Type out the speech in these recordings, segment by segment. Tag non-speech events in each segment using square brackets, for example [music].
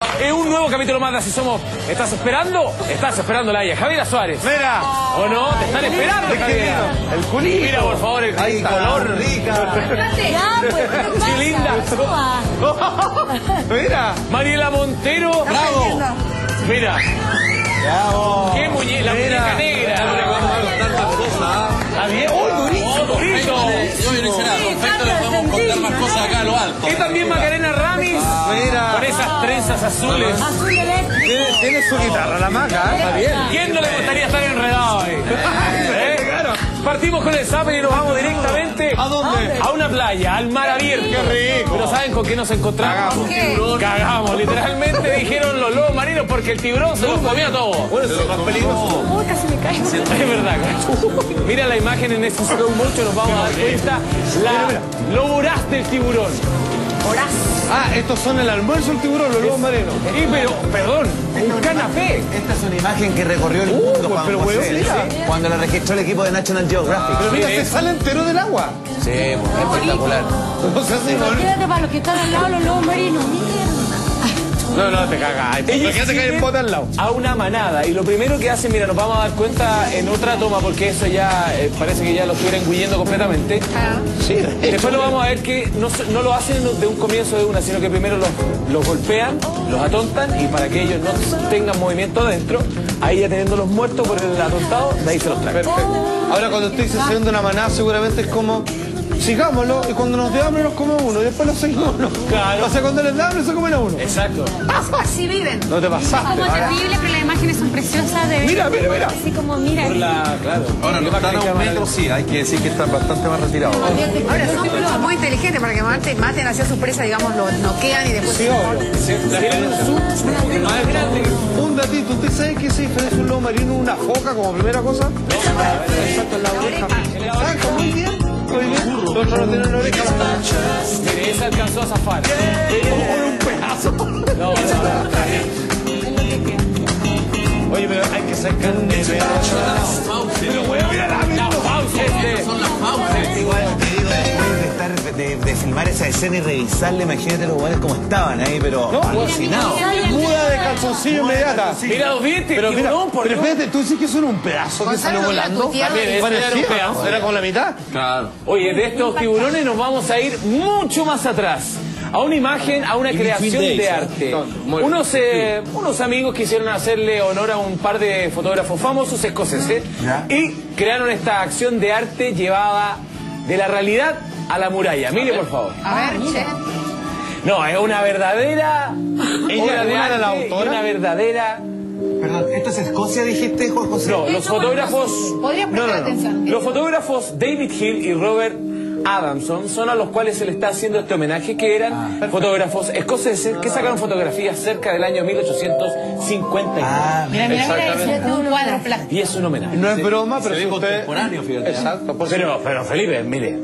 Es un nuevo capítulo más de Así Somos. ¿Estás esperando? Estás esperando la ella. Javiera Suárez. Mira. ¿O no? Te están esperando. El culito. Mira, por favor, el Ay, color. rica. Ya, pues, ¿qué te pasa? Qué linda. Mira. Mariela Montero. Bravo. Mira, Bravo. qué muñeca, la muñeca negra. tantas cosas. Está bien. ¡Oh, durito! ¡Oh, durito! Yo no hice nada, perfecto, les podemos contar más cosas acá a lo alto. Y también Macarena Ramis. Mira. Con esas trenzas azules. Azul eléctrico. Tiene, tiene su guitarra la maca, ¿eh? Está bien. ¿Quién no le gustaría estar enredado ahí? [laughs] ¿Eh? Partimos con el zape y nos vamos directamente ¿A dónde? a una playa, al mar abierto. Qué rico. Pero ¿saben con qué nos encontramos? Cagamos. ¿Qué? Cagamos, literalmente dijeron los lobos marinos porque el tiburón se los comía todo. Bueno, eso es más peligroso. Uy, casi me caigo. Es verdad. Mira la imagen en ese slow motion, nos vamos a dar cuenta la, lo voraz del tiburón. Horas. Ah, estos son el almuerzo del tiburón, los lobos marinos. Y pero, perdón, un canapé. Esta es una imagen que recorrió el Uh, mundo pues, Juan pero, José, weón, mira. cuando la registró el equipo de National Geographic. Pero mira, se sale entero del agua. Sí, pues, espectacular. [laughs] O sea, sí, no, Imagínate para los que están al lado, los lobos marinos. Mierda. No, no, te cagas. Ellos Imagínate que hay siguen el pote al lado. A una manada. Y lo primero que hacen, mira, nos vamos a dar cuenta en otra toma, porque eso ya eh, parece que ya lo estuvieran engullendo completamente. Sí, Después lo vamos a ver que no, no lo hacen de un comienzo de una, sino que primero los, los golpean, los atontan, y para que ellos no tengan movimiento adentro, ahí ya teniendo los muertos por el atontado, de ahí se los traen. Perfecto. Ahora cuando estoy haciendo una manada seguramente es como sigámoslo y cuando nos dé hambre nos come uno y después lo seguimos uno. Claro. O sea, cuando les da hambre se comen a uno. Exacto. Así viven. No te pasaste. Como terrible, pero las imágenes son preciosas de. Mira, mira, mira. Así como, mira. Por la, claro. Ahora no están a un metro, sí, hay que decir que están bastante más retirados. Ahora son, muy inteligentes para que maten, maten hacia su presa, digamos, lo noquean y después... Sí, obvio. Tienen un datito, ¿usted sabe qué se diferencia un lobo marino una foca como primera cosa? Exacto, en la oreja. Otros no tienen oreja. Mire, esa alcanzó a zafar. un pedazo. No. Oye, pero hay que sacar de Pero bueno, mira la pausa este. Igual te digo, después de, estar, de, de filmar esa escena y revisarla, imagínate los buenos como estaban ahí, pero No, alucinados. Muda de calzoncillo inmediata. Mira los dientes, Pero mira, tiburón, por pero espérate, tú dices que eso era un pedazo que salió volando. tuiteado También, ese era un Parecía, pedazo. era como la mitad. Claro. Oye, de estos tiburones nos vamos a ir mucho más atrás. A una imagen, a una creación de arte. Unos, eh, unos amigos quisieron hacerle honor a un par de fotógrafos famosos escoceses y crearon esta acción de arte llevada de la realidad a la muralla. Mire, por favor. A ver, che. No, es una verdadera [laughs] ¿Ella era la autora? una verdadera... Perdón, ¿esto es Escocia, dijiste, Juan José? No, los fotógrafos... Podría prestar No, no, no. atención. Los fotógrafos David Hill y Robert Adamson son a los cuales se le está haciendo este homenaje, que eran fotógrafos escoceses que sacaron fotografías cerca del año 1859. Ah, Mira, mira, mira, es un cuadro plástico. Y es un homenaje. No es broma, pero usted... contemporáneo, fíjate. Exacto, si- Pero, pero Felipe, mire,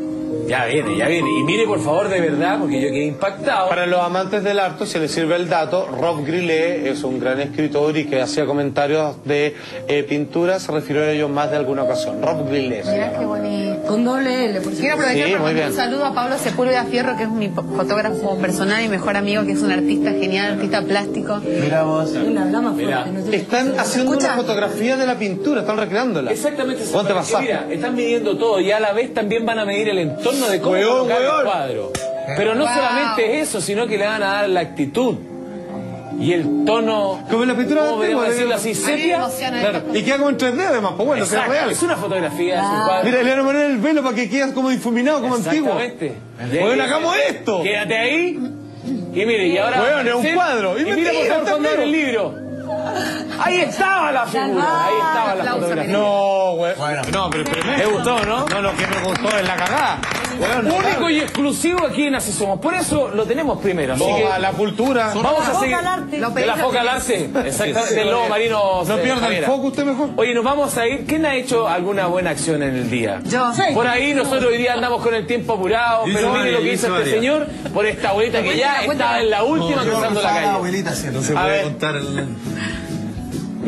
ya viene, ya viene. Y mire, por favor, de verdad, porque yo quedé impactado. Para los amantes del arte, si les sirve el dato, Rob Grillet es un gran escritor y que hacía comentarios de eh, pintura, se refirió a ellos más de alguna ocasión. Rob Grillet. Mira qué bonito. Con doble L, por Quiero aprovechar Sí, para muy mandar bien. un saludo a Pablo Sepúlveda Fierro, que es mi fotógrafo personal y mejor amigo, que es un artista genial, artista plástico. Mira vos. Más Mira, fuerte. no Están haciendo Escucha. una fotografía de la pintura, están recreándola. Exactamente. Mira, están midiendo todo y a la vez también van a medir el entorno de cómo Weón, colocar weón. el cuadro. Pero no Wow. solamente eso, sino que le van a dar la actitud y el tono. Como en la pintura ¿Cómo podríamos antigua, decirlo así? Me Sepia. Claro. Y queda como en 3D además, pues bueno, sea Exacto, real. Es una fotografía, es un cuadro. Mira, le van a poner el velo para que quede como difuminado, como antiguo. Exactamente. Bueno, hagamos esto. Quédate ahí. Y mire, y ahora. Es un cuadro. Y Y, mira, por favor, cuando abre el libro. Ahí estaba la figura, ahí estaba la fotografía. No, güey. No, pero ¿Te primero. gustó, no? No, lo que me gustó es la cagada. Único y exclusivo aquí en Así Somos. Por eso lo tenemos primero. Así que la cultura. vamos a foca seguir. arte. De la foca al arce. Exactamente. Del lobo marino. No eh, pierda el foco usted mejor. Oye, nos vamos a ir. ¿Quién ha hecho alguna buena acción en el día? Yo. Por ahí nosotros hoy día andamos con el tiempo apurado, pero mire lo que hizo este señor por esta abuelita que ya está en la última cruzando la calle. abuelita, sí. No se A puede contar el...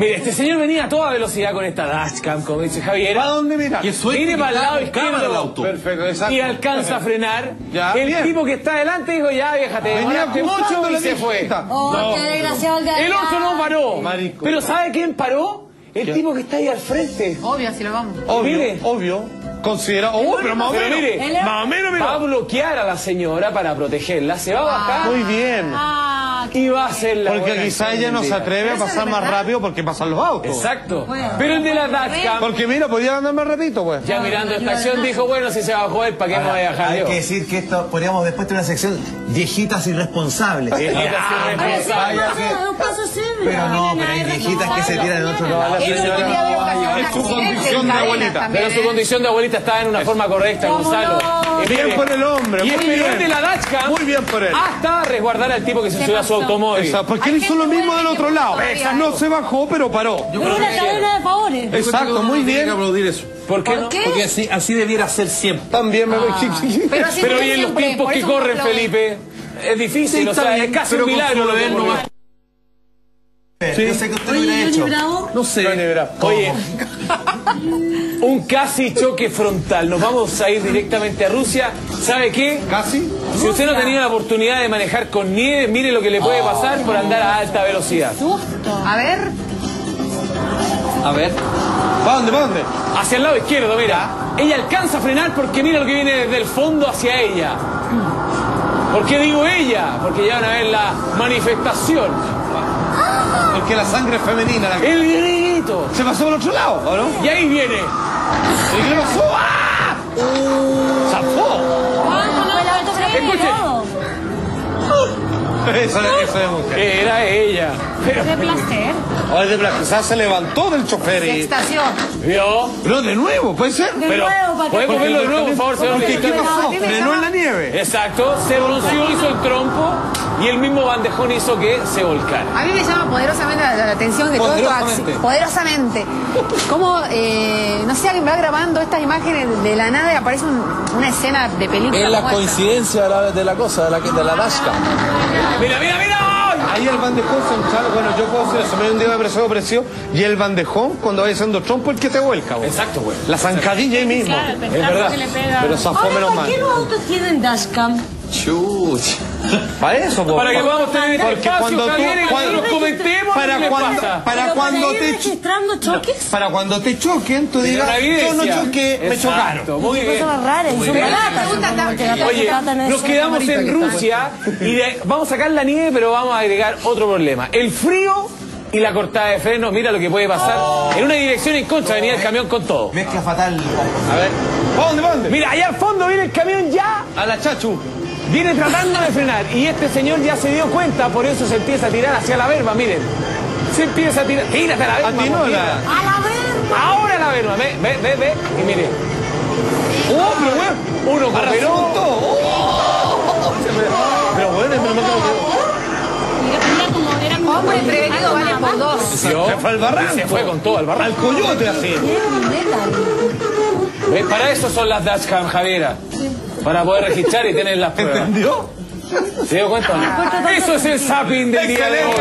Mire, este señor venía a toda velocidad con esta dashcam, como dice Javier. ¿A dónde Mire que para el lado izquierdo. el auto. Perfecto, exacto. Y alcanza a frenar. [laughs] Ya, el bien. tipo que está adelante dijo, ya vieja, te demoraste Venía mucho y se fue. Oh, qué desgraciado el de El allá. otro no paró. Marico. Pero ¿sabe quién paró? El tipo que está ahí al frente. Obvio, así lo vamos. Obvio, Mire. obvio. Considera, oh, pero más o menos. mire, Más o menos, mira. va a bloquear a la señora para protegerla. Se va a bajar Muy bien. Y va a hacer la Porque quizá ella no se atreve a pasar más rápido porque pasan los autos. Exacto. Bueno. Pero el de la dashcam, Porque mira, podía andar más rapidito, pues. ya mirando esta acción, dijo, bueno, si se bajó él, ¿para qué me voy a bajar Hay yo? que decir que esto podríamos después tener una sección viejitas irresponsables. Viejitas irresponsables. Pero no, pero hay viejitas que se tiran en otro lado. es su condición de abuelita. Pero su condición de abuelita estaba en una forma correcta, ¿Cómo Gonzalo. Bien por el hombre, Y el de la dashcam Muy bien por él. hasta resguardar al tipo que se ¿Qué subió a su pasó? Automóvil. Exacto, él hizo lo mismo del que otro lado. No se bajó, pero paró. Es una cadena de favores. Exacto, muy Tiene que bien. aplaudir eso. ¿Por qué ¿Por no? qué? Porque así, así debiera ser siempre. También me voy. Pero, Pero y en los tiempos por que corren. Felipe, es difícil, Sí, o está sea, bien, es casi un milagro lo que ocurrió. nomás. Yo sé que usted lo Oye, hubiera hecho. Bravo. No sé. Oye, [laughs] un casi choque frontal. Nos vamos a ir directamente a Rusia. ¿Sabe qué? ¿Casi? Si usted no tenido la oportunidad de manejar con nieve, mire lo que le puede pasar por andar a alta velocidad. A ver, A ver. ¿Para dónde? ¿Para dónde? Hacia el lado izquierdo, mira. Ella alcanza a frenar porque mira lo que viene desde el fondo hacia ella. ¿Por qué digo ella? Porque ya van a ver la manifestación. Porque la sangre es femenina. La... El grito. Se pasó por otro lado, ¿o no? Y ahí viene. ¿Y qué le pasó? ¡Ah! ¡Zafó! Escuche. Eso, eso es mujer. Era ella. Pero, De placer. Ahora de Black quizás se levantó del chofer y... extasió. ¿vio? Pero de nuevo, ¿puede ser? De Pero, nuevo, para ¿puede que- comerlo de nuevo, por favor, en la nieve? Exacto, se bronceó, hizo el trompo y el mismo bandejón hizo que se volcara. A mí me llama poderosamente la, la atención de todo esto. Poderosamente. Cómo, eh, no sé, alguien va grabando estas imágenes de la nada y aparece un- una escena de película. Es la como esta. coincidencia de la, de la cosa, de la, de la Dashka. Mira, mira, mira. Ahí el bandejón se enchara, bueno, yo puedo hacer eso, me un día de presión precio y el bandejón, cuando vaya haciendo trompo, el que te vuelca, vos. Exacto, güey. La zancadilla ahí mismo. Claro, el Es verdad. que le pega. Pero zafó menos ¿para mal. qué los autos tienen dashcam? Chuch. Para eso, po. Para que podamos tener Porque espacio, cuando tú- Javier, cuando- nosotros comentemos para cuando- pasa. para Pero cuando ir te- registrando choques? Para cuando te choquen, tú digas, yo no choqué, me Exacto, chocaron. Muy bien. Cosas raras, y son baratas. Oye, nos quedamos en Rusia y de- vamos a sacar la nieve, pero vamos a agregar otro problema. El frío y la cortada de freno, mira lo que puede pasar. En una dirección en contra venía el camión con todo. Mezcla fatal. A ver, ¿para dónde, para dónde? Mira, allá al fondo viene el camión ya, A la chachu. Viene tratando de frenar. Y este señor ya se dio cuenta, por eso se empieza a tirar hacia la verba, miren. Se empieza a tirar. Tírate a la verba. La- A la verga. Ahora la verba, ve, ve, ve, ve. Y mire. ¡Oh, pero bueno! Uno cooperó. ¡Oh! Pero bueno. Hombre prevenido vale por dos. ¿Vio? Se fue al barranco. Se fue con todo al que... Al barranco. coyote así. Para eso son las dashcam, Javiera. Para poder registrar y tener las pruebas. ¿Entendió? ¿Se dio cuenta? Eso es el zapping del día de hoy.